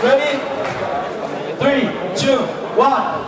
Ready? Three, two, one.